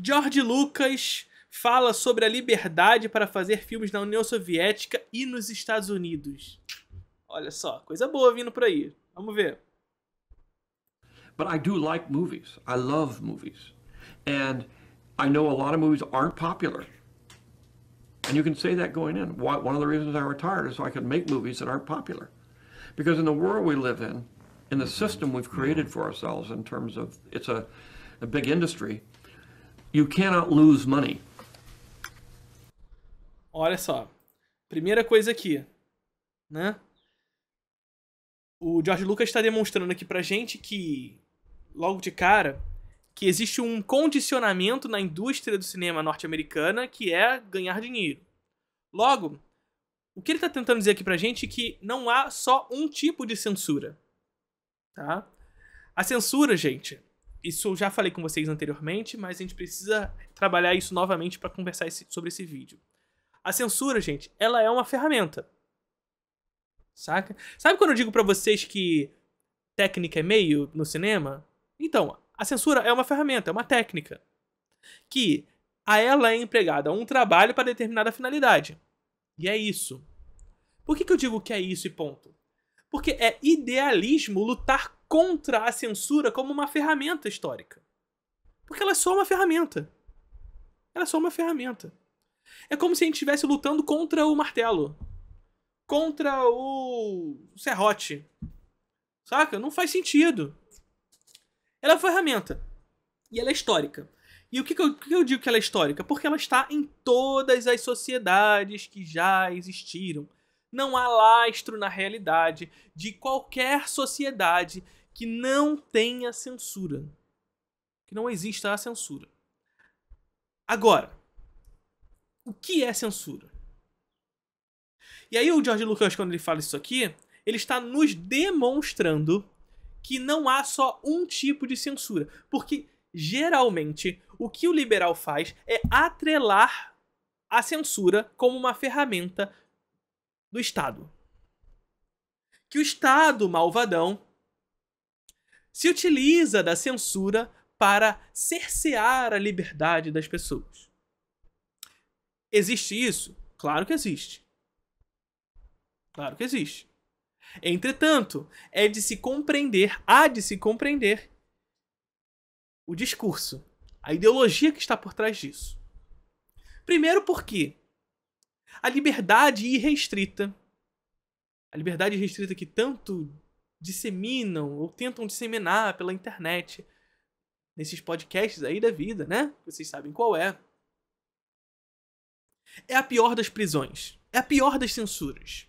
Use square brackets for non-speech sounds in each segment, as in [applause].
George Lucas fala sobre a liberdade para fazer filmes na União Soviética e nos Estados Unidos. Olha só, coisa boa vindo por aí. Vamos ver. But I do like movies. I love movies. And I know a lot of movies aren't popular. And you can say that going in. One of the reasons I retired is so I could make movies that aren't popular. Because in the world we live in, in the system we've created for ourselves in terms of it's a, a big industry, you cannot lose money. Olha só. Primeira coisa aqui, né? O George Lucas está demonstrando aqui pra gente que, logo de cara, que existe um condicionamento na indústria do cinema norte-americana que é ganhar dinheiro. Logo, o que ele está tentando dizer aqui pra gente é que não há só um tipo de censura. Tá? A censura, gente, isso eu já falei com vocês anteriormente, mas a gente precisa trabalhar isso novamente para conversar esse, sobre esse vídeo. A censura, gente, ela é uma ferramenta. Saca? Sabe quando eu digo para vocês que técnica é meio no cinema? Então, a censura é uma ferramenta, é uma técnica que a ela é empregada um trabalho para determinada finalidade. E é isso. Por que, que eu digo que é isso e ponto? Porque é idealismo lutar contra a censura como uma ferramenta histórica. Porque ela é só uma ferramenta. Ela é só uma ferramenta. É como se a gente estivesse lutando contra o martelo. Contra o serrote. Saca? Não faz sentido. Ela é uma ferramenta. E ela é histórica. E o que, que, eu, que eu digo que ela é histórica? Porque ela está em todas as sociedades que já existiram. Não há lastro na realidade de qualquer sociedade que não tenha censura. Que não exista a censura. Agora, o que é censura? E aí o George Lucas, quando ele fala isso aqui, ele está nos demonstrando que não há só um tipo de censura. Porque, geralmente, o que o liberal faz é atrelar a censura como uma ferramenta do Estado. Que o Estado malvadão se utiliza da censura para cercear a liberdade das pessoas. Existe isso? Claro que existe. Claro que existe. Entretanto, é de se compreender, há de se compreender o discurso, a ideologia que está por trás disso. Primeiro porque a liberdade irrestrita, a liberdade irrestrita que tanto disseminam ou tentam disseminar pela internet, nesses podcasts aí da vida, né? Vocês sabem qual é. É a pior das prisões. É a pior das censuras.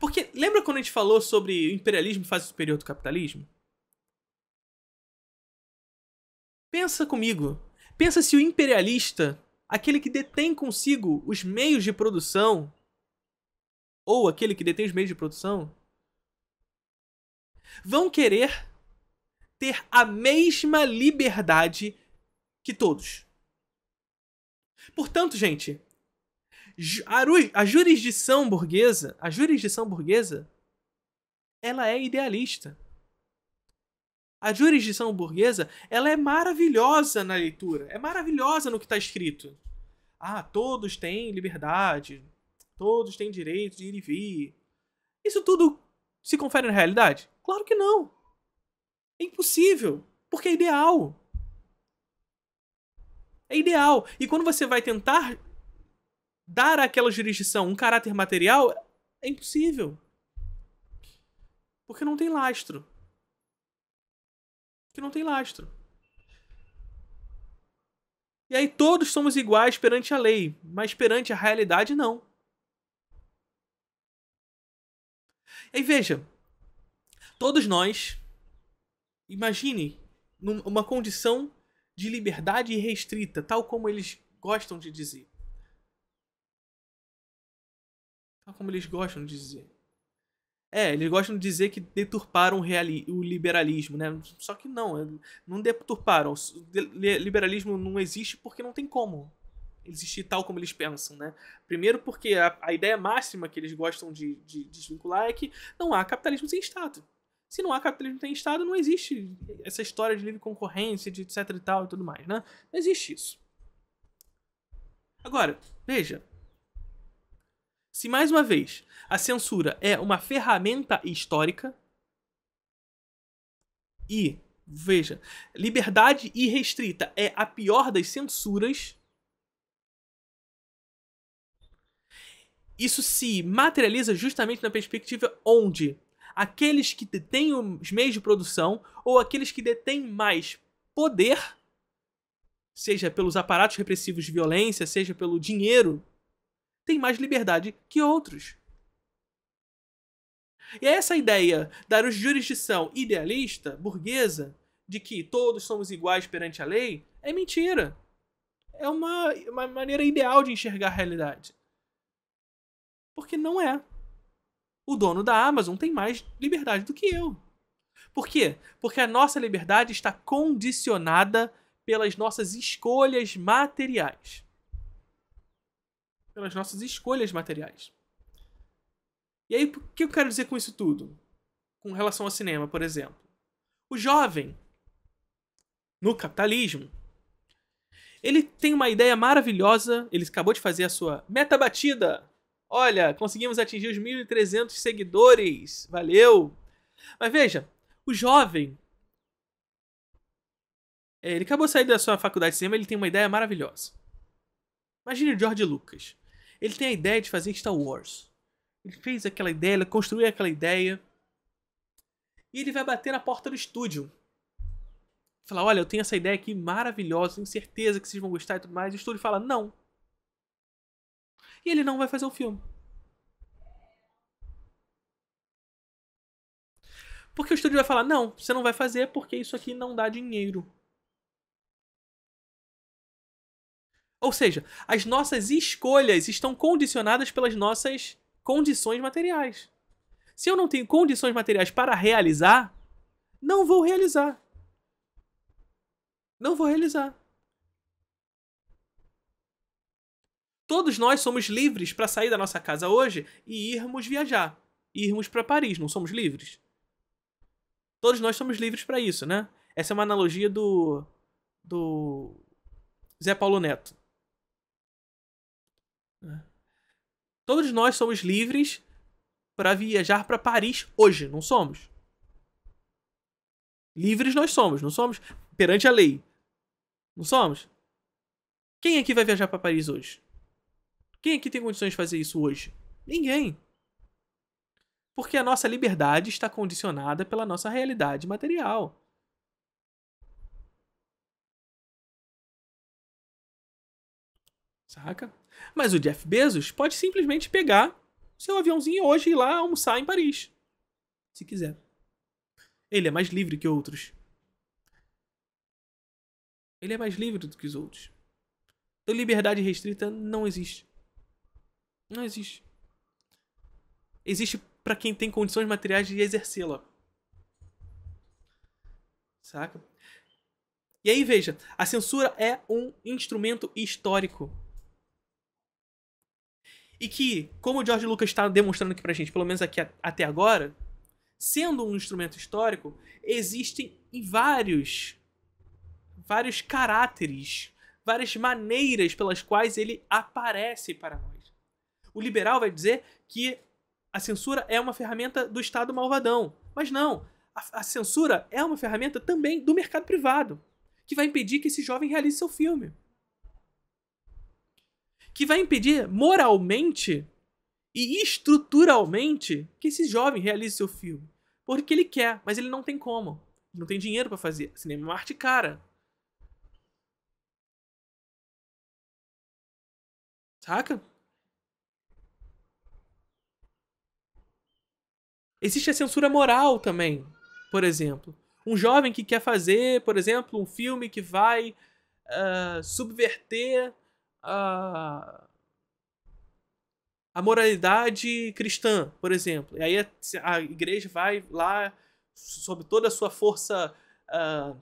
Porque lembra quando a gente falou sobre o imperialismo fase superior do capitalismo? Pensa comigo. Pensa se o imperialista, aquele que detém consigo os meios de produção, ou aquele que detém os meios de produção, vão querer ter a mesma liberdade que todos. Portanto, gente, a jurisdição burguesa, a jurisdição burguesa, ela é idealista. A jurisdição burguesa, ela é maravilhosa na leitura, é maravilhosa no que está escrito. Ah, todos têm liberdade, Todos têm direito de ir e vir. Isso tudo se confere na realidade? Claro que não. É impossível, porque é ideal. É ideal. E quando você vai tentar dar àquela jurisdição um caráter material, é impossível. Porque não tem lastro. Porque não tem lastro. E aí todos somos iguais perante a lei, mas perante a realidade não. Aí veja, todos nós, imagine uma condição de liberdade irrestrita, tal como eles gostam de dizer. Tal como eles gostam de dizer. É, eles gostam de dizer que deturparam o liberalismo, né? Só que não, é, não deturparam. O liberalismo não existe porque não tem como existir tal como eles pensam, né? Primeiro porque a, a ideia máxima que eles gostam de, de, de desvincular é que não há capitalismo sem Estado. Se não há capitalismo tem Estado, não existe essa história de livre concorrência, de etc e tal e tudo mais, né? Não existe isso. Agora, veja. Se mais uma vez a censura é uma ferramenta histórica e, veja, liberdade irrestrita é a pior das censuras, isso se materializa justamente na perspectiva onde aqueles que detêm os meios de produção ou aqueles que detêm mais poder, seja pelos aparatos repressivos de violência, seja pelo dinheiro, têm mais liberdade que outros. E é essa ideia da jurisdição idealista, burguesa, de que todos somos iguais perante a lei, é mentira. É uma, uma maneira ideal de enxergar a realidade. Porque não é. O dono da Amazon tem mais liberdade do que eu. Por quê? Porque a nossa liberdade está condicionada pelas nossas escolhas materiais. Pelas nossas escolhas materiais. E aí, o que eu quero dizer com isso tudo? Com relação ao cinema, por exemplo. O jovem, no capitalismo, ele tem uma ideia maravilhosa. Ele acabou de fazer a sua meta batida Olha, conseguimos atingir os 1.300 seguidores. Valeu! Mas veja, o jovem. É, ele acabou sair da sua faculdade de cinema ele tem uma ideia maravilhosa. Imagine o George Lucas. Ele tem a ideia de fazer Star Wars. Ele fez aquela ideia, ele construiu aquela ideia. E ele vai bater na porta do estúdio. Falar: Olha, eu tenho essa ideia aqui maravilhosa, tenho certeza que vocês vão gostar e tudo mais. E o estúdio fala: Não e ele não vai fazer o filme. Porque o estúdio vai falar: não, você não vai fazer porque isso aqui não dá dinheiro. Ou seja, as nossas escolhas estão condicionadas pelas nossas condições materiais. Se eu não tenho condições materiais para realizar, não vou realizar. Não vou realizar. Todos nós somos livres para sair da nossa casa hoje e irmos viajar, irmos para Paris, não somos livres? Todos nós somos livres para isso, né? Essa é uma analogia do do Zé Paulo Neto. Todos nós somos livres para viajar para Paris hoje, não somos? Livres nós somos, não somos? Perante a lei. Não somos? Quem aqui vai viajar para Paris hoje? Quem aqui tem condições de fazer isso hoje? Ninguém. Porque a nossa liberdade está condicionada pela nossa realidade material. Saca? Mas o Jeff Bezos pode simplesmente pegar seu aviãozinho hoje e ir lá almoçar em Paris. Se quiser. Ele é mais livre que outros. Ele é mais livre do que os outros. Então, liberdade restrita não existe. Não existe. Existe para quem tem condições materiais de exercê-la. Saca? E aí, veja, a censura é um instrumento histórico. E que, como o George Lucas está demonstrando aqui pra gente, pelo menos aqui até agora, sendo um instrumento histórico, existem vários vários caráteres, várias maneiras pelas quais ele aparece para nós. O liberal vai dizer que a censura é uma ferramenta do Estado malvadão. Mas não. A, a censura é uma ferramenta também do mercado privado, que vai impedir que esse jovem realize seu filme. Que vai impedir moralmente e estruturalmente que esse jovem realize seu filme. Porque ele quer, mas ele não tem como. Não tem dinheiro para fazer. Cinema é uma arte cara. Saca? Existe a censura moral também, por exemplo. Um jovem que quer fazer, por exemplo, um filme que vai uh, subverter a, a moralidade cristã, por exemplo. E aí a, a igreja vai lá, sob toda a sua força, uh,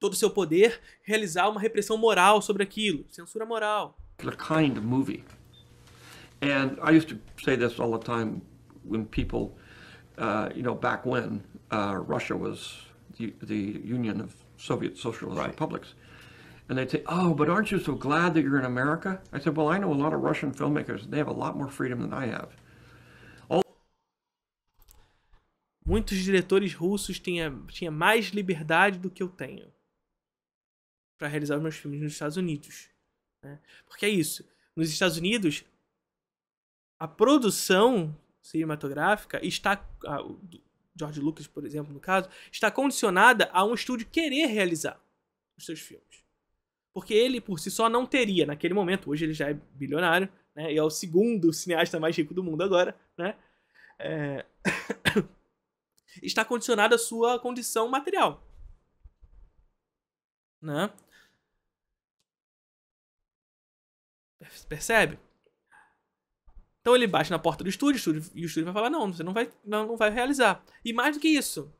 todo o seu poder, realizar uma repressão moral sobre aquilo. Censura moral. Kind of movie. And I used to say this all the time when people uh, you know, back when uh, Russia was the, the Union of Soviet Socialist Right. Republics. And they'd say, oh, but aren't you so glad that you're in America? I said, well, I know a lot of Russian filmmakers. They have a lot more freedom than I have. Muitos diretores russos tinham tinha mais liberdade do que eu tenho para realizar os meus filmes nos Estados Unidos. né? Porque é isso. Nos Estados Unidos, a produção cinematográfica está. a- George Lucas, por exemplo, no caso, está condicionada a um estúdio querer realizar os seus filmes. Porque ele, por si só, não teria, naquele momento, hoje ele já é bilionário, né? E é o segundo cineasta mais rico do mundo agora, né? É, [coughs] está condicionado à sua condição material. Né? Percebe? Então ele bate na porta do estúdio, estúdio- e o estúdio vai falar: não, você não vai, não, não vai realizar. E mais do que isso.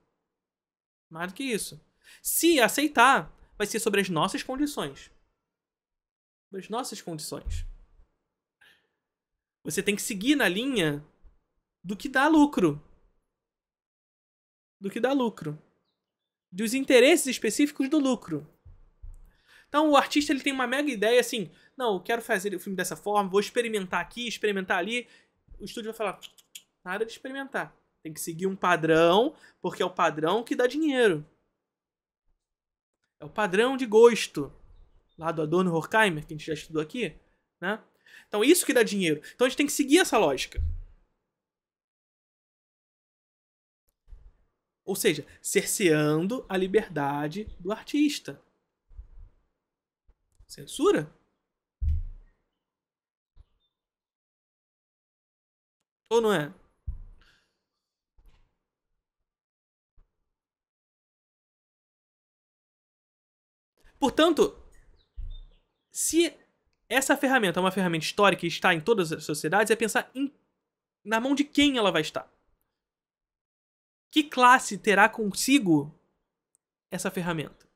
Mais do que isso. Se aceitar, vai ser sobre as nossas condições. Sobre as nossas condições. Você tem que seguir na linha do que dá lucro. Do que dá lucro. Dos interesses específicos do lucro. Então o artista ele tem uma mega ideia assim, não, eu quero fazer o filme dessa forma, vou experimentar aqui, experimentar ali. O estúdio vai falar, nada de experimentar. Tem que seguir um padrão, porque é o padrão que dá dinheiro. É o padrão de gosto. Lá do Adorno Horkheimer, que a gente já estudou aqui, né? Então isso que dá dinheiro. Então a gente tem que seguir essa lógica. Ou seja, cerceando a liberdade do artista. Censura? Ou não é? Portanto, se essa ferramenta é uma ferramenta histórica e está em todas as sociedades, é pensar em, na mão de quem ela vai estar. Que classe terá consigo essa ferramenta?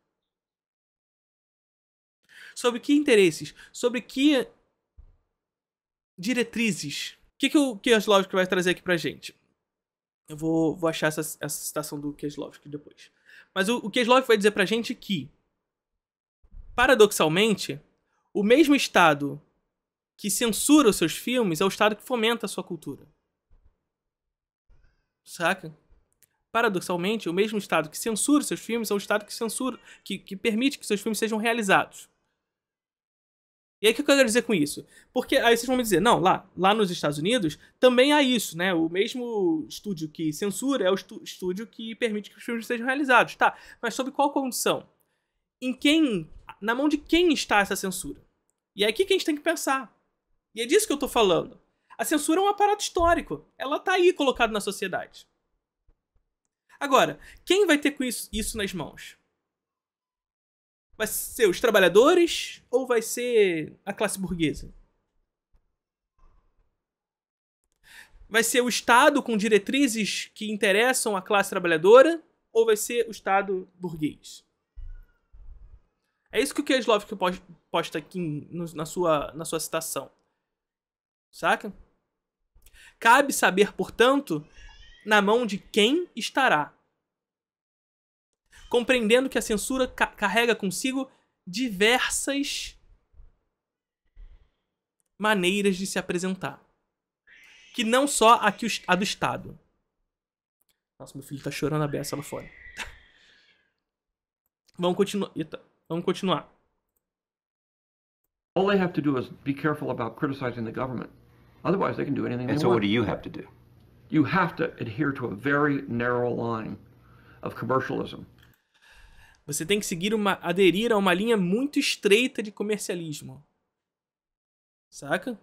Sobre que interesses? Sobre que diretrizes? O que, que o Kieslowski vai trazer aqui pra gente? Eu vou, vou achar essa, essa citação do Kieslowski depois. Mas o, o Kieslowski vai dizer pra gente que, paradoxalmente, o mesmo Estado que censura os seus filmes é o Estado que fomenta a sua cultura. Saca? Paradoxalmente, o mesmo Estado que censura os seus filmes é o Estado que censura, que, que permite que seus filmes sejam realizados. E aí o que eu quero dizer com isso? Porque aí vocês vão me dizer, não, lá, lá nos Estados Unidos também há isso, né? O mesmo estúdio que censura é o estúdio que permite que os filmes sejam realizados. Tá, mas sob qual condição? Em quem, na mão de quem está essa censura? E é aqui que a gente tem que pensar. E é disso que eu tô falando. A censura é um aparato histórico. Ela tá aí colocada na sociedade. Agora, quem vai ter com isso, isso nas mãos? Vai ser os trabalhadores ou vai ser a classe burguesa? Vai ser o Estado com diretrizes que interessam a classe trabalhadora ou vai ser o Estado burguês? É isso que o Kieslowski pos- posta aqui na, sua, na sua citação. Saca? Cabe saber, portanto, na mão de quem estará. Compreendendo que a censura ca- carrega consigo diversas maneiras de se apresentar. Que não só a, que o- a do Estado. Nossa, meu filho tá chorando a beça lá fora. [laughs] Vamos continuar. Vamos continuar. All they have to do is be careful about criticizing the government. Otherwise, they can do anything And they so want. what do you have to do? you have to adhere to a very narrow line of commercialism. Você tem que seguir uma, aderir a uma linha muito estreita de comercialismo. Saca?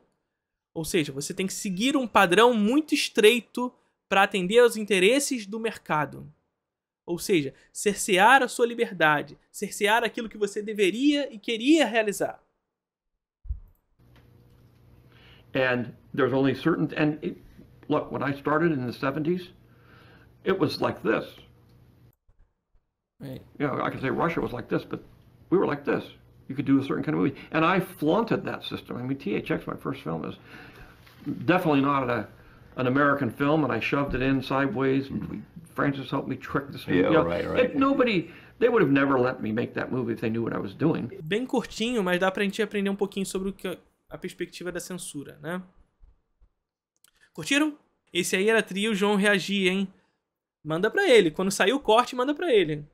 Ou seja, você tem que seguir um padrão muito estreito para atender aos interesses do mercado. Ou seja, cercear a sua liberdade, cercear aquilo que você deveria e queria realizar. And there's only certain, and it, look, when I started in the 70s, it was like this. É, You know, I could say Russia was like this, but we were like this. You could do a certain kind of movie. And I flaunted that system. I mean, THX, my first film, is definitely not a, an American film and I shoved it in sideways. And Francis helped me trick the studio. Yeah, right, right. If nobody, they would have never let me make that movie if they knew what I was doing. Bem curtinho, mas dá pra gente aprender um pouquinho sobre o que a perspectiva da censura, né? Curtiram? Esse aí era trio João reagir, hein? Manda pra ele. Quando sair o corte, manda pra ele.